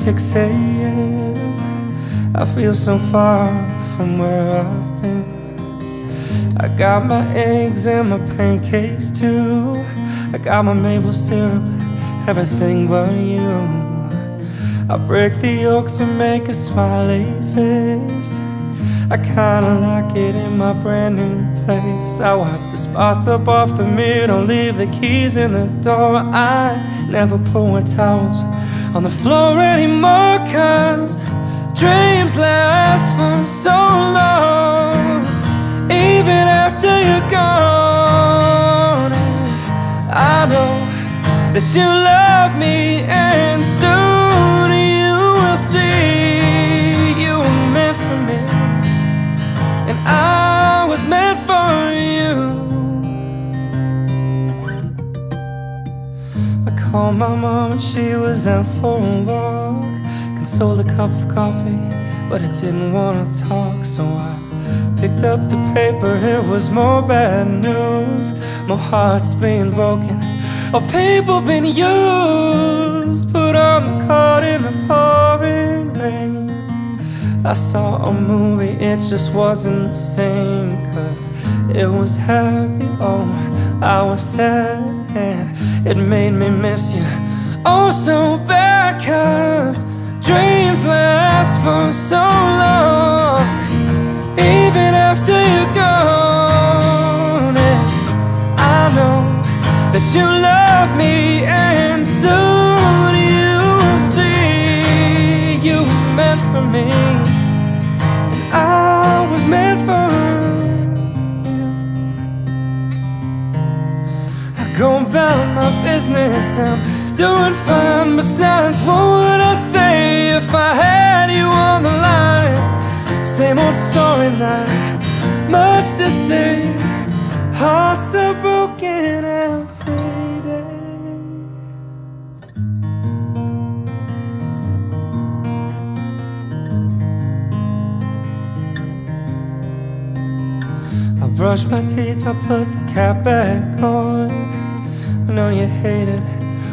6 a.m. I feel so far from where I've been. I got my eggs and my pancakes too. I got my maple syrup, everything but you. I break the yolks and make a smiley face. I kinda like it in my brand new place. I wipe the spots up off the mirror, leave the keys in the door. I never put my towels on the floor anymore, cause dreams last for so long. Even after you're gone, I know that you love me, called my mom and she was out for a walk. Consoled a cup of coffee, but I didn't wanna talk, so I picked up the paper. It was more bad news. My heart's being broken, or people been used. Put on the coat in the pouring rain. I saw a movie, it just wasn't the same. Cause it was happy, oh, I was sad, and it made me miss you. Oh, so bad, cause dreams last for so long. Even after you're gone, and I know that you love me, go about my business, I'm doing fine. Besides, what would I say if I had you on the line? Same old story, not much to say. Hearts are broken every day. I brush my teeth, I put the cap back on. I know you hate it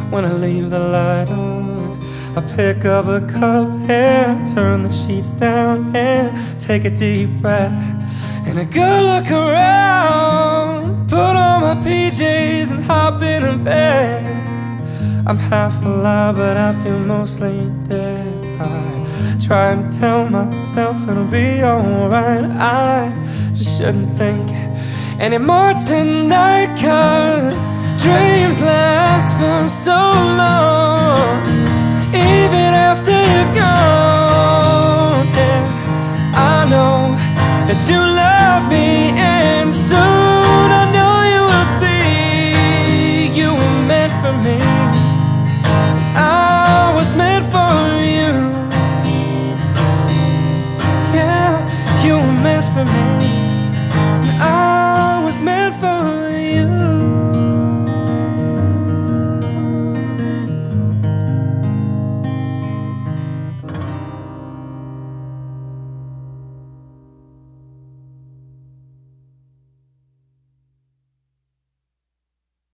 when I leave the light on. I pick up a cup and I turn the sheets down and take a deep breath. And a good look around, put on my PJs and hop in a bed. I'm half alive, but I feel mostly dead. I try and tell myself it'll be alright. I just shouldn't think anymore tonight, cause dreams last for so long Even after you're gone. And I know that you love me And soon I know you will see You were meant for me. I was meant for you. Yeah, you were meant for me. I was meant for you.